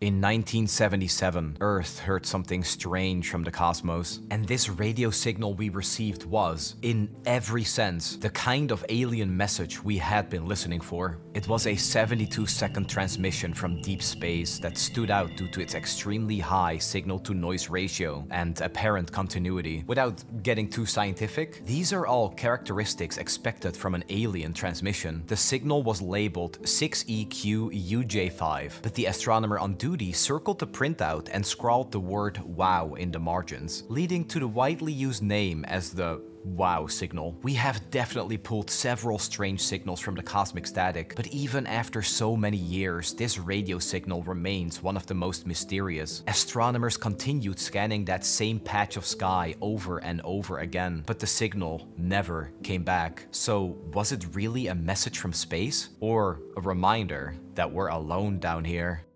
In 1977, Earth heard something strange from the cosmos, and this radio signal we received was, in every sense, the kind of alien message we had been listening for. It was a 72 second transmission from deep space that stood out due to its extremely high signal to noise ratio and apparent continuity. Without getting too scientific, these are all characteristics expected from an alien transmission. The signal was labeled 6EQ-UJ5, but the astronomer on duty circled the printout and scrawled the word WOW in the margins, leading to the widely used name as the wow signal. We have definitely pulled several strange signals from the cosmic static, but even after so many years, this radio signal remains one of the most mysterious. Astronomers continued scanning that same patch of sky over and over again, but the signal never came back. So was it really a message from space? Or a reminder that we're alone down here?